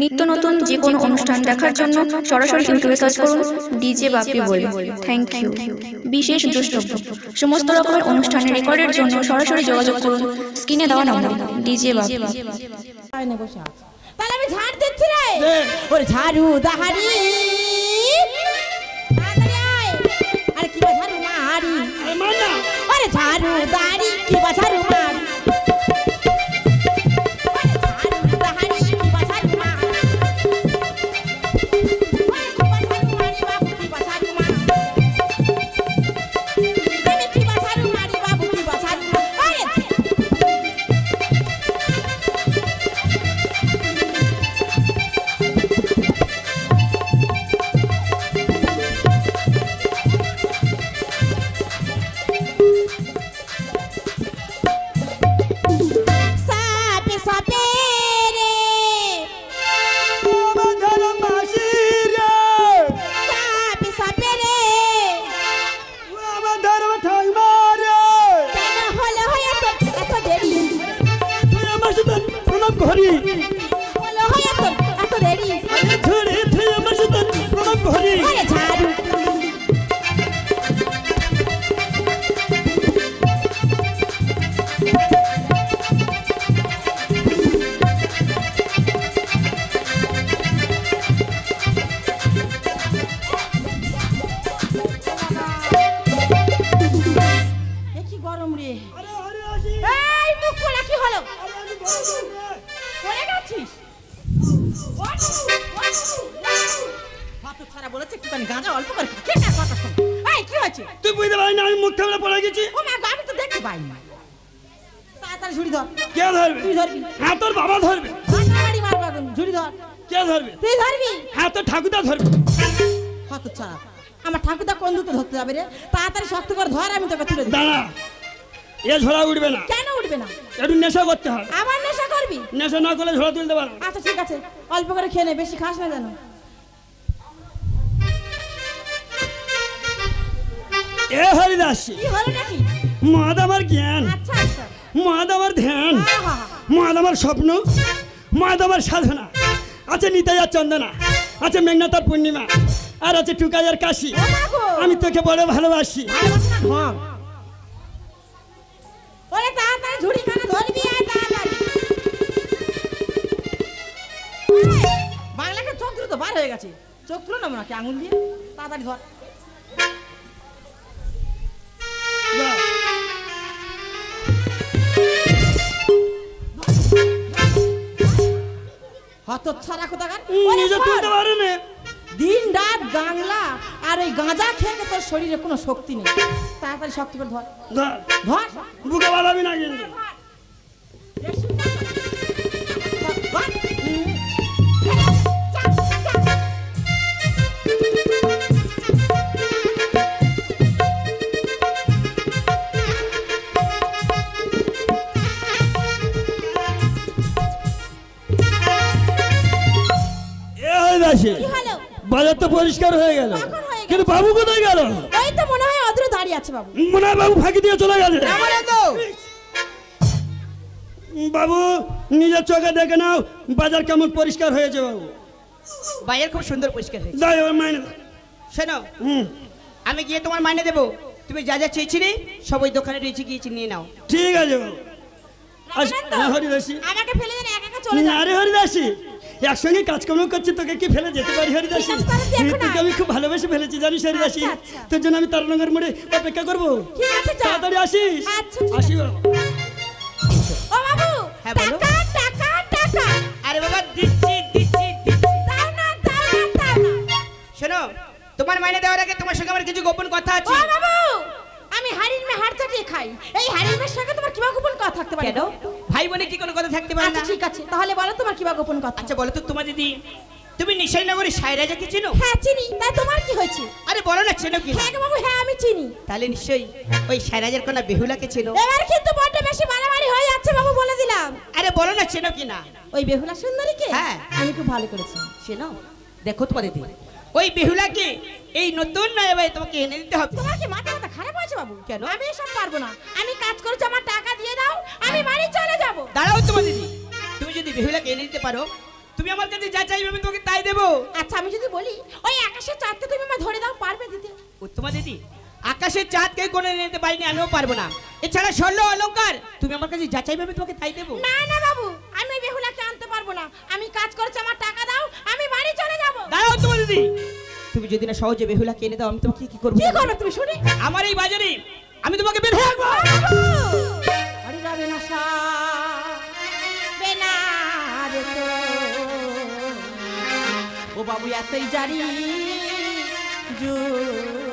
নিত্য নতুন যে কোনো অনুষ্ঠান দেখার জন্য সরাসরি ইউটিউবে সার্চ করুন ডিজে বাপি বলে থ্যাংক ইউ বিশেষ দ্রষ্টব্য সমস্ত রকমের অনুষ্ঠানের রেকর্ডের জন্য সরাসরি যোগাযোগ করুন। স্ক্রিনে দেওয়া নম্বর। ডিজে বাপি। আয়নে বসে আছে। তাহলে আমি ঝাড় দিচ্ছি রে। দে। ওরে ঝাড়ু দাহারি। আরে কি বা ঝাড়ু মারি আরে আরে ঝাড়ু দাড়ি। কি বা ঝাড়ু তাড়াতাড়ি ঝুড়ি ধর। কে ধরবে? তুই ধরবি। হ্যাঁ তোর বাবা ধরবে। মারামারি মারবো এখন ঝুড়ি ধর। কে ধরবে? তুই ধরবি? হ্যাঁ তোর ঠাকুরদা ধরবে। কত ছাড়া। আমার ঠাকুরদা কোন দুটো ধরতে যাবে রে? তাড়াতাড়ি শক্ত করে ধর আমি তোকে তুলে দাঁড়া। এ ঝোড়া উঠবে না। কেন উঠবে না? একটু নেশা করতে হবে। আবার নেশা করবি? নেশা না করলে ঝোড়া তুলতে পারব আচ্ছা ঠিক আছে। অল্প করে খেয়ে নে বেশি খাস না যেন। এ হরিদাসী। কি হলো নাকি? মদ আমার জ্ঞান। আচ্ছা আচ্ছা। মদ আমার ধ্যান আহা। আমার স্বপ্ন মদ আমার সাধনা। আছে নিতাই আর চন্দনা আছে মেঘনাথার পূর্ণিমা আর আছে টুকাই আর কাশি আমি তোকে বড় ভালোবাসি। ওরে তাড়াতাড়ি ঝুড়ি খানা ধরবি আয় তাড়াতাড়ি। বাংলাকে চোখ তো বার হয়ে গেছে। চোখ তুলো না মনে আঙুল দিয়ে? তাড়াতাড়ি ধর। হত ছাড়া কোথাকার? নিজে তুলতে পারে না দিন রাত গাংলা আর ওই গাঁজা খেয়ে তোর শরীরে কোনো শক্তি নেই। তাড়াতাড়ি শক্তি করে ধর। ধর। ধর। বুকে বাড়াবি না কিন্তু। পরিষ্কার হয়ে গেল? কিন্তু বাবু কোথায় গেল? ওই তো মনে হয় অদূরে দাঁড়িয়ে আছে বাবু। মনে হয় বাবু ফাঁকি দিয়ে চলে গেছে। তো। বাবু নিজের চোখে দেখে নাও বাজার কেমন পরিষ্কার হয়েছে বাবু। বাইরের খুব সুন্দর পরিষ্কার হয়েছে। যাই এবার মাইনে দাও। শোনো হুম। আমি গিয়ে তোমার মাইনে দেবো। তুমি যা যা চেয়েছিলে সব ওই দোকানে রয়েছে গিয়েছি নিয়ে নাও। ঠিক আছে বাবু। হরিদাসী। আমাকে ফেলে দেন একা একা চলে আরে হরিদাসী একসঙ্গে কাজকর্ম করছি তোকে কি ফেলে যেতে পারি হরিদাসী। তোকে আমি খুব ভালোবেসে ফেলেছি জানিস হরিদাসী? আচ্ছা, আচ্ছা। তোর জন্য আমি তারানগর মোড়ে অপেক্ষা করব। তাড়াতাড়ি আসিস। আচ্ছা, আসি হ্যাঁ, আরে বাবা দিচ্ছি দিচ্ছি শোনো তোমার মাইনে দেওয়ার আগে তোমার সঙ্গে আমার কিছু গোপন কথা ও আছে বাবু! আমি হাড়ির মে হাড় চাটিয়ে খাই। এই হাড়ির মেয়ের সঙ্গে তোমার কিবা গোপন কথা থাকতে পারে কেন? ভাই বোনে কি কোনো কথা থাকতে পারে আচ্ছা না? ঠিক আছে। তাহলে বলো তোমার কিবা গোপন কথা। আচ্ছা বলো তো তোমার দিদি। তুমি নিশাইনগরের সায়রা যাকে চেনো? হ্যাঁ চিনি। তাই তোমার কি হয়েছে? আরে বলো না চেনো কি হ্যাঁ বাবু হ্যাঁ আমি চিনি। তাহলে নিশ্চয়ই ওই সায়রাজের কোনা বেহুলাকে চেনো? এবার কিন্তু বড্ড বেশি মারামারি হয়ে যাচ্ছে বাবু বলে দিলাম। আরে বলো না চেনো কি না? ওই বেহুলা সুন্দরীকে? হ্যাঁ। আমি খুব ভালো করেছি। চেনো? দেখো তোমার দিদি। ওই বেহুলাকে এই নতুন নয় ভাই তোমাকে এনে দিতে হবে। তোমার কি মাথা মাথা খারাপ হয়েছে বাবু? কেন? আমি এসব পারব না। আমি কাজ করছি আমার টাকা দিয়ে দাও আমি বাড়ি চলে যাব। দাঁড়াও তোমার দিদি। তুমি যদি বেহুলাকে এনে দিতে পারো তুমি আমার কাছে যা চাইবে আমি তোমাকে তাই দেবো। আচ্ছা আমি যদি বলি ওই আকাশের চাঁদকে তুমি আমার ধরে দাও পারবে দিতে তোমার দিদি আকাশের চাঁদ কেউ কোনে নিতে পারিনি আমিও পারব না। এছাড়া স্বর্ণ অলংকার তুমি আমার কাছে যা চাইবে আমি তোমাকে তাই দেবো। না না বাবু আমি বেহুলাকে আনতে পারব না। আমি কাজ করছি আমার টাকা দাও আমি বাড়ি চলে যাব। দাঁড়াও উত্তমা দিদি। তুমি যদি না সহজে বেহুলাকে এনে দাও আমি তোমাকে কি করব? কি করবে তুমি শুনি। আমার এই বাজারে আমি তোমাকে বের হয়ে আরে যাবে না সা বেনা রে তো। ও বাবু এতই জানি জুরি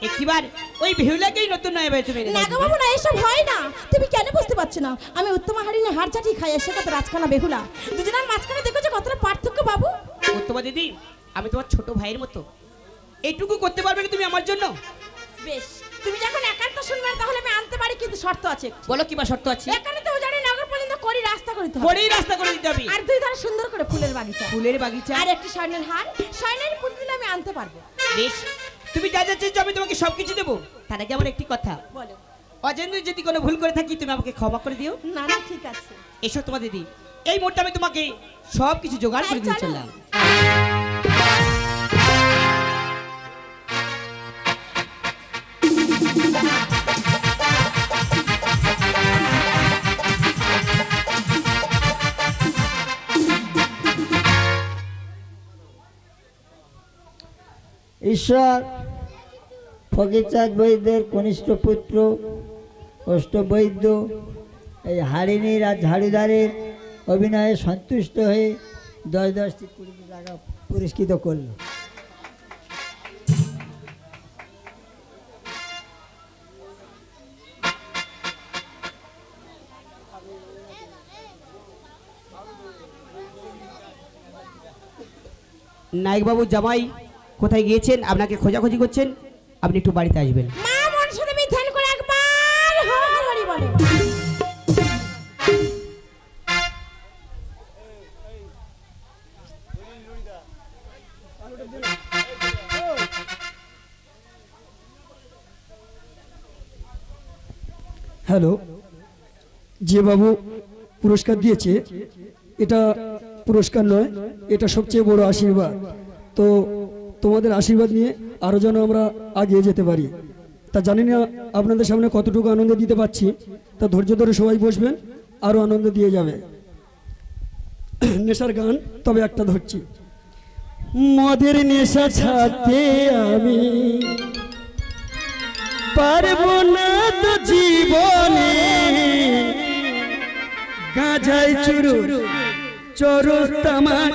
মিনতি একটিবার ওই বেহুলাকেই নতুন নয় ভাই তুমি না। গো বাবু না এসব হয় না। তুমি কেন বুঝতে পারছ না? আমি উত্তম হারিনে হাড় চাটি খাই এসে কত রাজখানা বেহুলা। দুজনের মাঝখানে দেখেছ কতটা পার্থক্য বাবু। তোমার দিদি আমি তোমার ছোট ভাইয়ের মতো। এইটুকু করতে পারবে না তুমি আমার জন্য? বেশ তুমি যখন একান্ত শুনবে তাহলে আমি আনতে পারি কিন্তু শর্ত আছে বলো কি বা শর্ত আছে? এখানে তো জানি নগর পর্যন্ত করি রাস্তা করতে হবে। পরেই রাস্তা করে দিতে হবে। আর দুই ধারে সুন্দর করে ফুলের বাগিচা। ফুলের বাগিচা? আর একটি স্বর্ণের হার। স্বর্ণের ফুল দিলে আমি আনতে পারব। বেশ তুমি যা যা চেয়েছো আমি তোমাকে সবকিছু দেবো। তার আগে আমার একটি কথা। বলো। অজেন্দ্র যদি কোনো ভুল করে থাকি তুমি আমাকে ক্ষমা করে দিও। না না ঠিক আছে। এসো তোমার দিদি এই মুহূর্তে আমি তোমাকে সবকিছু জোগাড় করে দিয়ে চলো। চললাম। ঈশ্বর ফকিরচাঁদ বৈদ্যের কনিষ্ঠ পুত্র অষ্টবৈদ্য এই হারিণীর আর ঝাড়ুদারের অভিনয়ে সন্তুষ্ট হয়ে দশ দশটি কুড়িটি টাকা পুরস্কৃত করল। নায়কবাবু জামাই কোথায় গিয়েছেন? আপনাকে খোঁজাখুঁজি করছেন? আপনি একটু বাড়িতে আসবেন। হ্যালো যে বাবু পুরস্কার দিয়েছে। এটা পুরস্কার নয় এটা সবচেয়ে বড় আশীর্বাদ। তো তোমাদের আশীর্বাদ নিয়ে আরও যেন আমরা আগিয়ে যেতে পারি। তা জানি না আপনাদের সামনে কতটুকু আনন্দ দিতে পারছি, তা ধৈর্য ধরে সবাই বসবেন আরও আনন্দ দিয়ে যাবে। নেশার গান, তবে একটা ধরছি। মদের নেশা ছাড়তে আমি পারব না তো জীবনে। গাঁজায় চুরু, চরু তামাক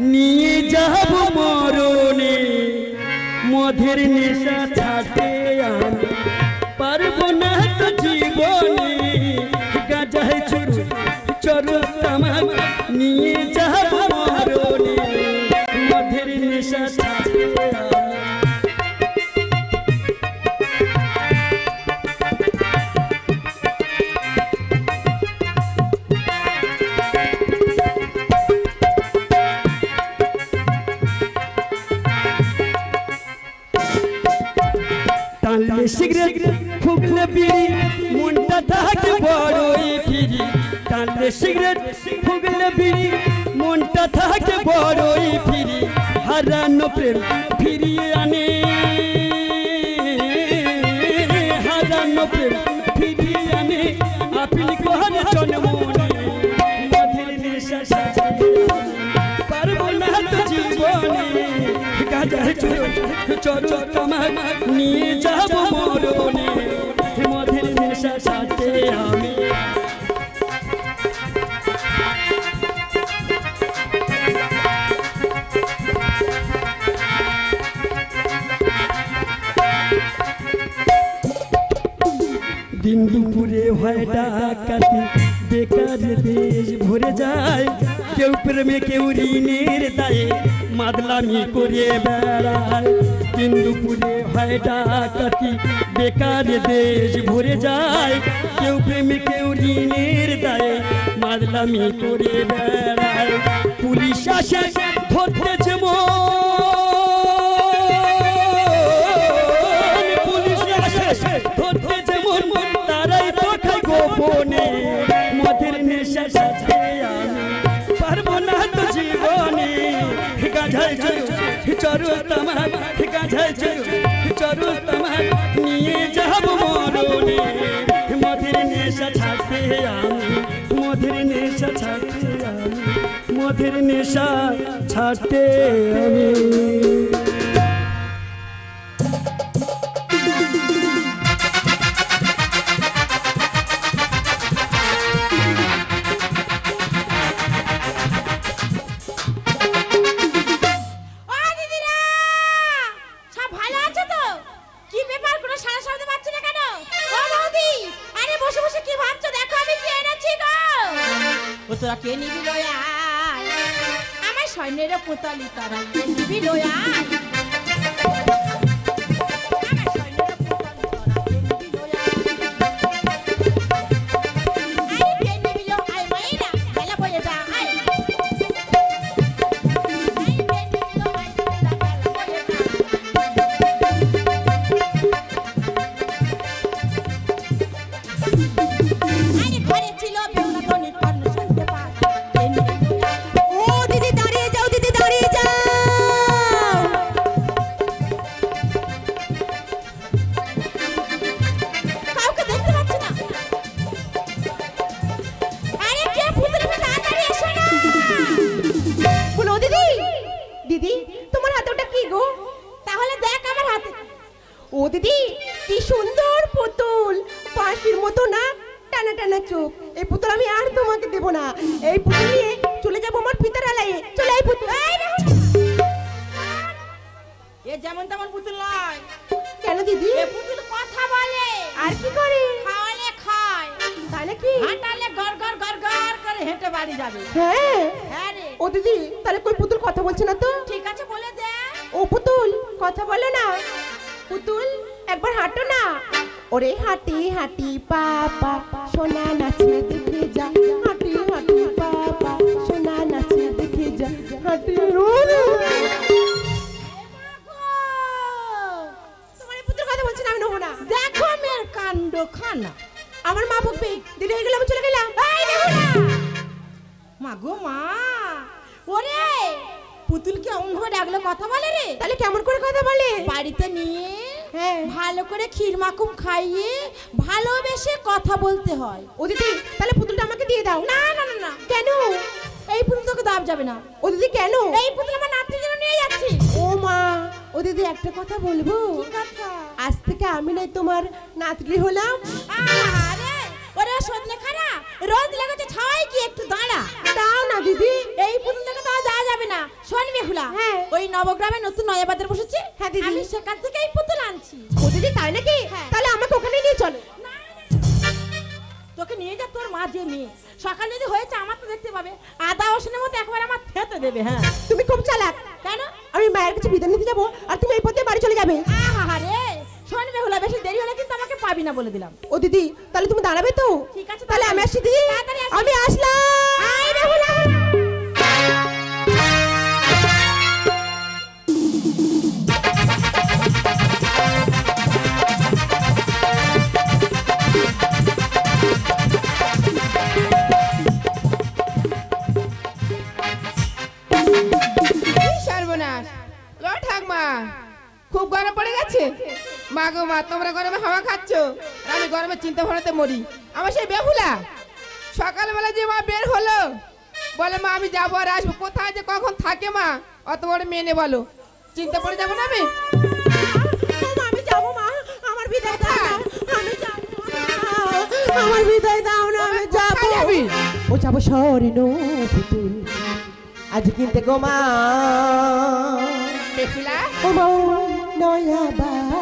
নিয়ে যাব মরণে। মধের নেশা ছাড়তে আমি পারব না তো জীবনে। গাজায় চুরু, চরু তামাক নিয়ে টানলে সিগারেট ফুকলে বিড়ি মনটা থাকে বড়ই ফিরি। টানলে সিগারেট ফুকলে বিড়ি মনটা থাকে বড়ই ফিরি। হারানো প্রেম ফিরিয়ে আনে। চোর তোমার নিয়ে নেশা সাথে আমি। দিন দুপুরে হয় ডাকাতি বেকার দেশ ভরে যায়। কেউ প্রেমে, কেউ ঋণের দায়ে মাদলামি করে বেড়ায়। দিন দুপুরে হয় ডাকাতি। বেকার দেশ ভরে যায়, কেউ প্রেমে, কেউ ঋণের দায়ে। মাদলামি করে বেড়ায়, পুলিশ আসে ধরতে যেমন চরু তামার গাঝাই চরু তামার নিয়ে যাব মরণে মদের নেশা ছাড়তে আমি, মধুর নেশা ছাড়তে আমি। মধুর নেশা ছাড়তে আমি। পুতুলকে অমন ভাবে কথা বলে তাহলে কেমন করে কথা বলে বাড়িতে নিয়ে ভালো করে ক্ষীর মাকুম খাইয়ে ভালোবেসে কথা বলতে হয় ও দিদি তাহলে পুতুলটা আমাকে দিয়ে দাও না না না না কেন এই পুতুল তোকে দাব যাবে না ও দিদি কেন এই পুতুল আমার নাতির জন্য নিয়ে যাচ্ছি ও মা ও দিদি একটা কথা বলব আজ থেকে আমি নাই তোমার নাতনি হলাম আরে ওরে সজনে খারা রোদ লেগেছে ছাওয়াই কি একটু দাঁড়া দাও না দিদি এই পুতুল থেকে তো যাওয়া যাবে না শোন হ্যাঁ। ওই নবগ্রামে নতুন নয়া বাজার বসেছে হ্যাঁ, দিদি। আমি সেখান থেকে এই পুতুল আনছি ও দিদি তাই নাকি হ্যাঁ। তাহলে আমাকে ওখানে নিয়ে চলো তোকে নিয়ে যা তোর মা যে মেয়ে সকাল যদি হয়েছে আমার তো দেখতে পাবে আদা রসুনের মতো একবার আমার খেতে দেবে হ্যাঁ। তুমি খুব চালাক। কেন? আমি মায়ের কাছে বিদায় নিতে যাব আর তুমি এই পথে বাড়ি চলে যাবে। আহারে শোন বেহুলা বেশি দেরি হলে কিন্তু আমাকে পাবি না বলে দিলাম। ও দিদি তাহলে তুমি দাঁড়াবে তো? ঠিক আছে, তাহলে আমি আসি দিদি। আমি আসলাম। মা গো মা তোমরা গরমে হাওয়া খাচ্ছ? আমি গরমে চিন্তা ভাবনাতে মরি। আমার সেই বেহুলা। সকালবেলা যে মা বের হলো বলে মা আমি যাব আর আসব। কোথায় যে কখন থাকে মা? অত বড় মেনে বলো। চিন্তা পড়ে যাব না আমি? আমি যাব মা আমার বিদায় দাও আমি যাব আমার বিদায় দাও না আমি যাব। ও যাব স্বর্ণ পুতুল আজ কিনতে গো মা। বেহুলা? ও নয়া বাজার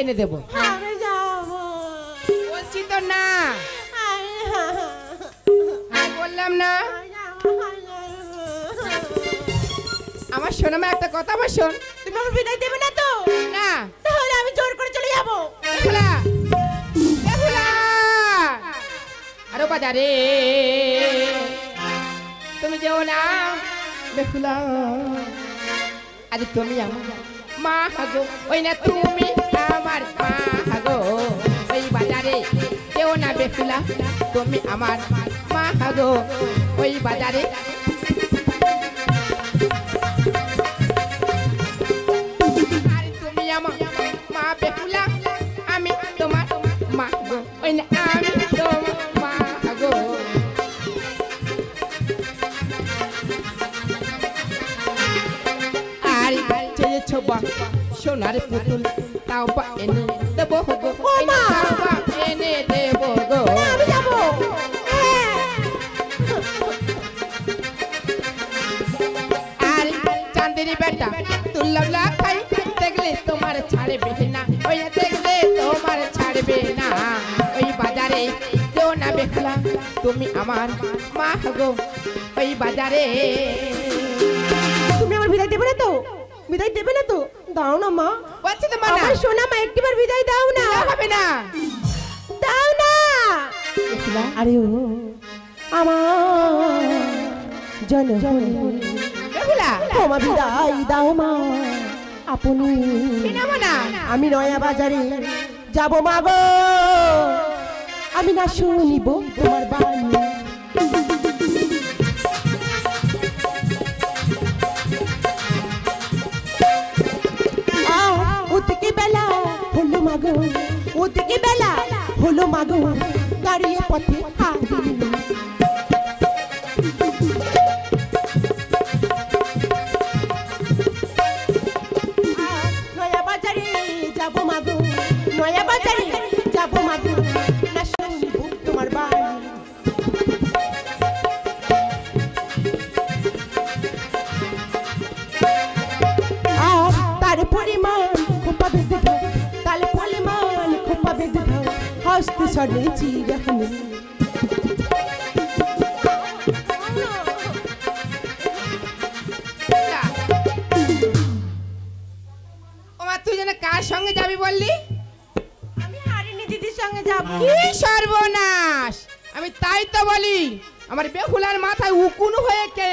এনে দেবো। আমি যাব। বলছি তো না। আমি বললাম না। আমার শোনো মা একটা কথা আমার শোন। তুমি আমার বিদায় দেবে না তো? না। তাহলে আমি জোর করে চলে যাব। আরও বাজারে। তুমি যেও না। বেহুলা আরে তুমি আমার মা হাগো ওই না তুমি আমার মা হাগো ওই বাজারে কেউ না বেহুলা তুমি আমার মা হাগো ওই বাজারে সোনার পুতুল তাও বা এনে দেবো গো তাও বা এনে দেবো গো আমি যাব আর চাঁদেরি বেটা তুল্লাম লাখাই দেখলে তোমার ছাড়বে না ওই দেখলে তোমার ছাড়বে না ওই বাজারে কেউ না বেখলা তুমি আমার মা গো ওই বাজারে তুমি আমার বিদায় দেবে না তো? বিদায় দেবে না তো? দাও না মা। বলছি তো মানা আমার সোনা মা একটিবার বিদায় দাও না। হবে না। দাও না। আরে ও আমার জননী। বেহুলা। তোমা বিদায় দাও মা। আপনি আমি নয়া বাজারে যাব মা গো। আমি না শুনিব তোমার বাণী। হলো মাগো দাঁড়িয়ে পথে হারিয়ে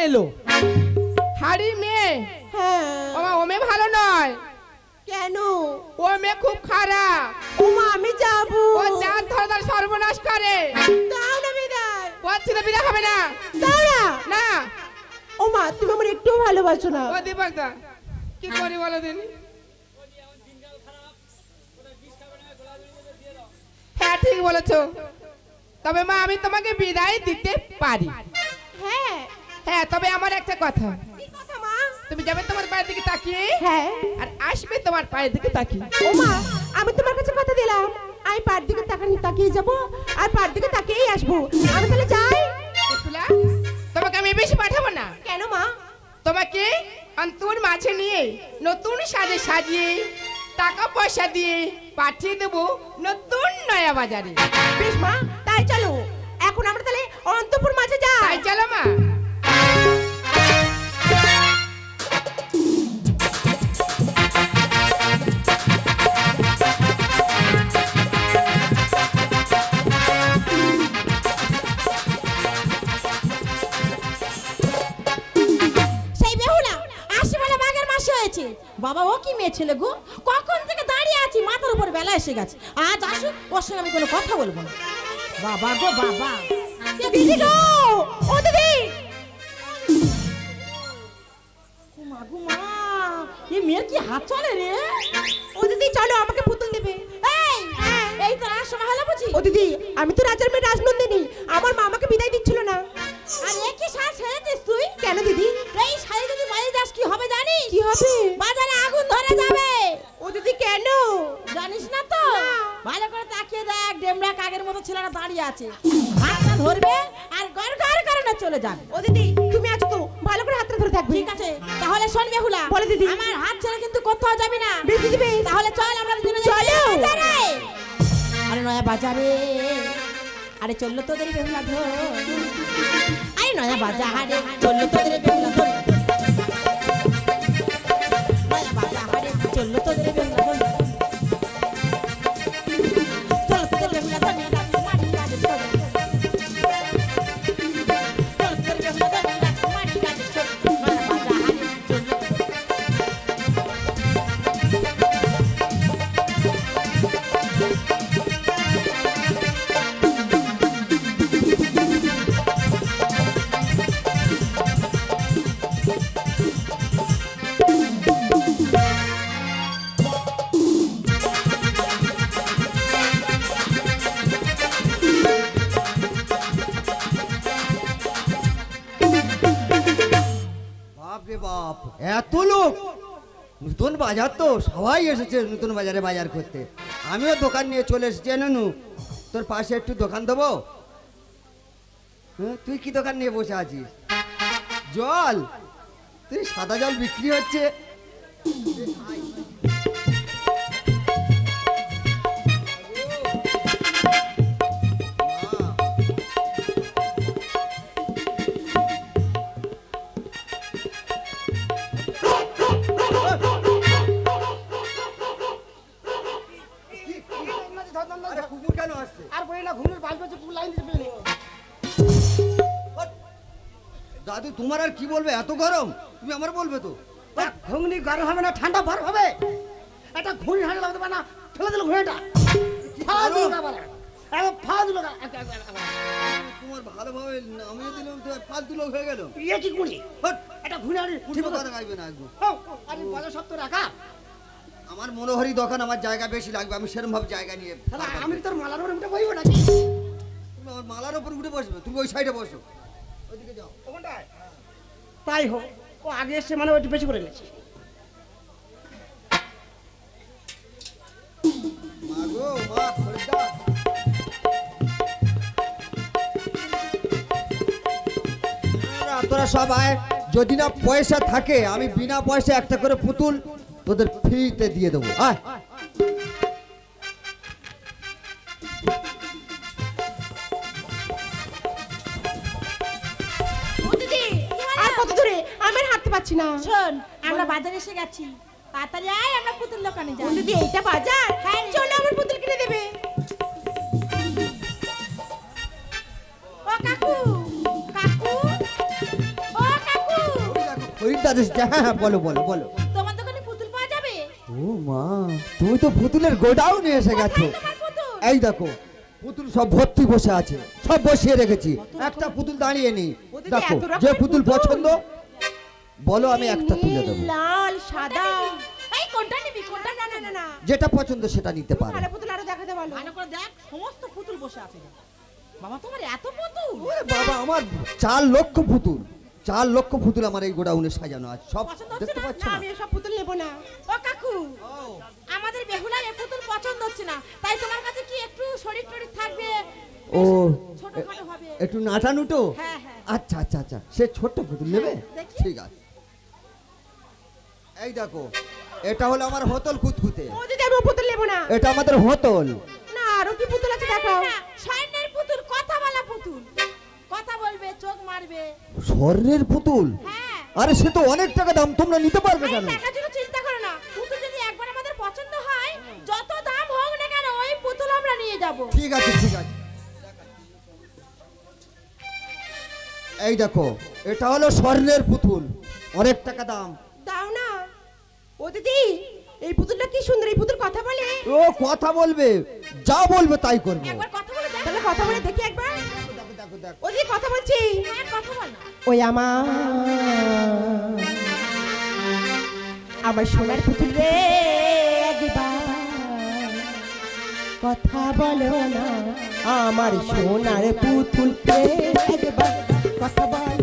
এলো। হাড়ি মেয়ে। হ্যাঁ। ওমা ও মেয়ে ভালো নয়। কেন? ও মেয়ে খুব খারাপ। ওমা আমি যাব। ও যার ধরে তার সর্বনাশ করে। দাও না বিদায়। বলছি তো বিদা হবে না। দাও না। না। ওমা তুমি আমার একটুও ভালোবাসো না। ও দীপক দা কি করি বলো দিন? হ্যাঁ ঠিক বলেছ। তবে মা আমি তোমাকে বিদায় দিতে পারি। হ্যাঁ। হ্যাঁ তবে আমার একটা কথা। মা? তুমি যাবে তোমার পায়ের দিকে তাকিয়ে? হ্যাঁ। আর আসবে তোমার পায়ের দিকে তাকিয়ে। ওমা আমি তোমার কাছে কথা দিলাম। আমি পার দিকে তাকানি তাকিয়ে যাব। আর পার দিকে তাকিয়েই আসব। আমি তাহলে যাই? তোমাকে আমি বেশি পাঠাবো না। কেন মা? তোমাকে অন্তর মাঝে নিয়ে নতুন সাজে সাজিয়ে টাকা পয়সা দিয়ে পাঠিয়ে দেবো নতুন নয়া বাজারে। বেশ মা তাই চলো। এখন আমরা তাহলে ছেলে গো, কখন থেকে দাঁড়িয়ে আছি? মাথার উপর বেলা এসে গেছে। আজ আসুক, ওর সঙ্গে আমি কোনো কথা বলব না। বাবা গো, বাবা। দিদি কি হাত চলে রে? ডেমরা কাগের মতো ছেলেরা দাঁড়িয়ে আছে। হাতটা ধরবে আর গড় গড় করে না চলে যাবে। ও দিদি তুমি আছো তো? ভালো করে হাতটা ধরে থাকবে। ঠিক আছে তাহলে শোন বেহুলা বলো দিদি। আমার হাত ছেড়ে কিন্তু কোথাও যাবি না। বেশ দিদি বেশ। তাহলে চল আমরা দুজনে চলো। আরে নয়া বাজারে আরে চলল তোদের বেহুলা ধর। আরে নয়া বাজারে চলল তোদের বেহুলা ধর। নয়া বাজারে চলল তোদের বেহুলা এত লোক। নতুন বাজার তো সবাই এসেছে নতুন বাজারে বাজার করতে। আমিও দোকান নিয়ে চলে এসেছি নু তোর পাশে একটু দোকান দেবো? হ্যাঁ, তুই কি দোকান নিয়ে বসে আছিস? জল তুই সাদা জল বিক্রি হচ্ছে। তোমার আর কি বলবে? এত গরম? তুমি আমার বলবে তো। ঘুগনি গরম হবে না ঠান্ডা বরফ হবে? একটা ঘুড়ি ঠান্ডা লাগতে পারে না ফেলে দিল ঘুড়িটা তোমার ভালোভাবে নামিয়ে দিলাম তো ফালতু লোক হয়ে গেল। ইয়ে কি হট, ঠিক উল্টো মতো কথা গাইবে না একদম। আরে বাজার সব তো রাখা। আমার মনোহরি দোকান আমার জায়গা বেশি লাগবে আমি সেরকম ভাবে জায়গা নিয়ে আমি তোর মালার উপরে উঠে বইবো নাকি? তুমি আমার মালার উপর উঠে বসবে তুমি ওই সাইডে বসো। ওইদিকে যাও। কোনটায় তাই হোক, ও আগে এসে মানে ওইটা বেশি করে নিয়েছে। তোরা সবাই যদি না পয়সা থাকে, আমি বিনা পয়সা একটা করে পুতুল তোদের ফ্রিতে দিয়ে দেবো। আমি হাঁটতে পারছি না। শোন আমরা বাজারে এসে গেছি। তাড়াতাড়ি আয় আমরা পুতুল দোকানে যাই। দিদি এইটা বাজার? হ্যাঁ। চলো আমার পুতুল কিনে দেবে। ও কাকু কাকু ও কাকু। খরিদ্দার এসেছে হ্যাঁ বলো বলো বলো। তোমার দোকানে পুতুল পাওয়া যাবে? ও মা তুমি তো পুতুলের গোডাউনে এসে গেছো। এই দেখো পুতুল সব ভর্তি বসে আছে সব বসিয়ে রেখেছি। একটা পুতুল দাঁড়িয়ে নেই। দেখো যে পুতুল। পছন্দ বলো আমি একটা তুলে দেবো। লাল সাদা। এই কোনটা নিবি কোনটা? না না না যেটা পছন্দ সেটা নিতে পারো। ভালো পুতুল আরও দেখাতে বলো। ভালো করে দেখ সমস্ত পুতুল বসে আছে। বাবা তোমার এত পুতুল? ওরে বাবা আমার চার লক্ষ পুতুল। চার লক্ষ পুতুল আমার এই গোডাউনে সাজানো আছে। সব পছন্দ হচ্ছে দেখতে না? পাচ্ছ না আমি এসব পুতুল নেব না। ও কাকু আমাদের বেহুলার এ পুতুল পছন্দ হচ্ছে না। তাই তোমার কাছে কি একটু শরীর টরীর থাকবে? ও ছোটখাটো হবে। একটু নাটানুটো হ্যাঁ, হ্যাঁ। আচ্ছা আচ্ছা আচ্ছা। সে ছোট্ট পুতুল নেবে? ঠিক আছে। এই দেখো এটা হলো আমার হতল কুতকুতে ও দিদি আমি পুতুল নেব না। এটা আমাদের হতল। না আরও কি পুতুল আছে দেখাও না স্বর্ণের পুতুল কথা বলা পুতুল। কথা বলবে চোখ মারবে। স্বর্ণের পুতুল? হ্যাঁ। আরে সে তো অনেক টাকা দাম তোমরা নিতে পারবে কেন? টাকার জন্য চিন্তা করো না। পুতুল যদি একবার আমাদের পছন্দ হয় যত দাম হোক না কেন ওই পুতুল আমরা নিয়ে যাব। ঠিক আছে ঠিক আছে। এই দেখো এটা হলো স্বর্ণের পুতুল। অনেক টাকা দাম। দাও না ও দিদি এই পুতুলটা কি সুন্দর এই পুতুল কথা বলে। ও কথা বলবে। যা বলবে তাই করবে। একবার কথা বলে দেখ। তাহলে কথা বলে দেখি একবার। দেখো দেখো দেখো ও দিদি কথা বলছি। হ্যাঁ কথা বল না। ওই আমার আমার সোনার পুতুল রে একবার কথা বলো না। আমার সোনার পুতুল রে একবার কথা বলো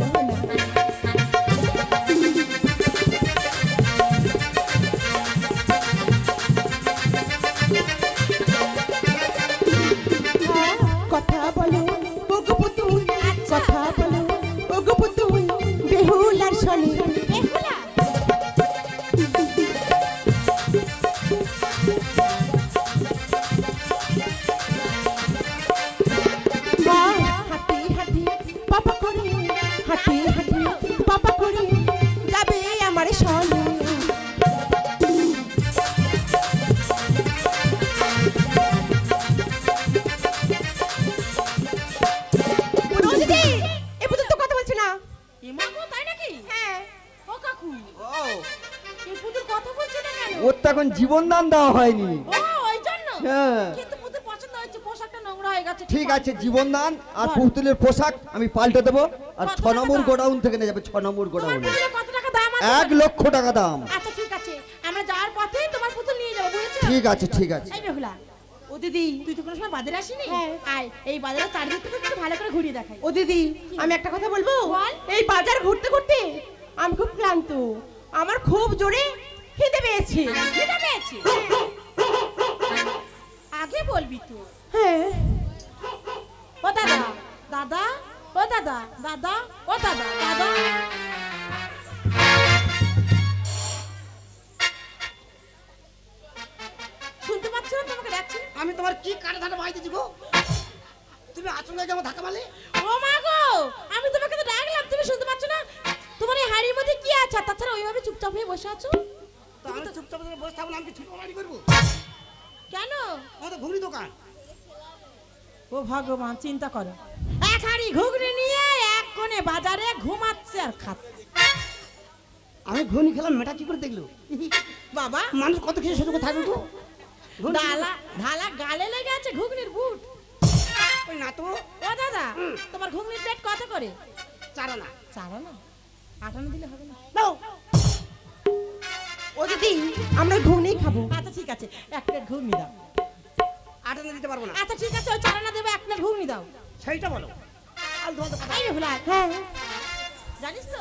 হয়ে গেছে ঠিক আছে। জীবন দান আর পুতুলের পোশাক আমি পাল্টে দেবো। আর ছ নম্বর গোডাউন থেকে নিয়ে যাবে ছ নম্বর গোডাউনে। পুতুলের কত টাকা দাম আছে? এক লক্ষ টাকা দাম। আচ্ছা ঠিক আছে। আমরা যাওয়ার পথে তোমার পুতুল নিয়ে যাব ঠিক আছে ঠিক আছে। ও দিদি তুই তো কোনো সময় বাজারে আসিনি? হ্যাঁ। আয় এই বাজারে চারদিক থেকে একটু ভালো করে ঘুরিয়ে দেখাই। ও দিদি আমি একটা কথা বলব? বল। এই বাজার ঘুরতে ঘুরতে আমি খুব ক্লান্ত। আমার খুব জোরে খিদে পেয়েছে। খিদে পেয়েছে আগে বলবি তো। হ্যাঁ। ও দাদা দাদা ও দাদা দাদা ও দাদা দাদা। শুনতে পাচ্ছ? না তোমাকে ডাকছি। আমি তোমার কি কাটা ধাটা বাইতেছি গো তুমি আচমকা কেমন ধাক্কা মারলে। ও মা গো আমি তোমাকে তো ডাকলাম তুমি শুনতে পাচ্ছ না? তোমার এই হাড়ির মধ্যে কি আছে? আর তাছাড়া ওইভাবে চুপচাপ হয়ে বসে আছো? তো আমি চুপচাপ বসে থাকব আমি ছুটো বাড়ি করব? কেন? আমার তো ঘুগনি দোকান। ও ভগবান চিন্তা করো। এক হাড়ি ঘুগনি নিয়ে এক কোণে বাজারে ঘুমাচ্ছে আর খাচ্ছে। আমি ঘুগনি খেলাম মেটা কি করে দেখল? বাবা। মানুষ কত কিছু সুযোগ থাকবে ঢালা গালে লেগে আছে ঘুগনির বুট ওই না তো ও দাদা তোমার ঘুগনির প্লেট কত করে? চারা না চারো দিলে হবে না। ও যদি আমরা ঘুগনি খাব। আচ্ছা ঠিক আছে এক প্লেট ঘুগনি দাও। আটানা দিতে পারব না? আচ্ছা ঠিক আছে ওই চারানা দেবে এক প্লেট ঘুগনি দাও। সেইটা বলো। আমি ভুলাই হ্যাঁ। জানিস তো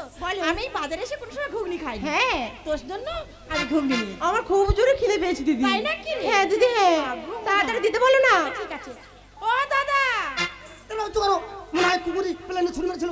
আমি বাজারে এসে কোনো সময় ঘুগনি খাই হ্যাঁ। তোর জন্য আমি ঘুগনি নিয়ে। আমার খুব জোরে খিদে পেয়েছে দিদি। তাই নাকি হ্যাঁ দিদি হ্যাঁ। তাড়াতাড়ি দিতে বলো না। আচ্ছা, ঠিক আছে। ও দাদা! তাহলে চলো মনে হয় কুকুরি প্লেনে ছুরি মেরেছিল।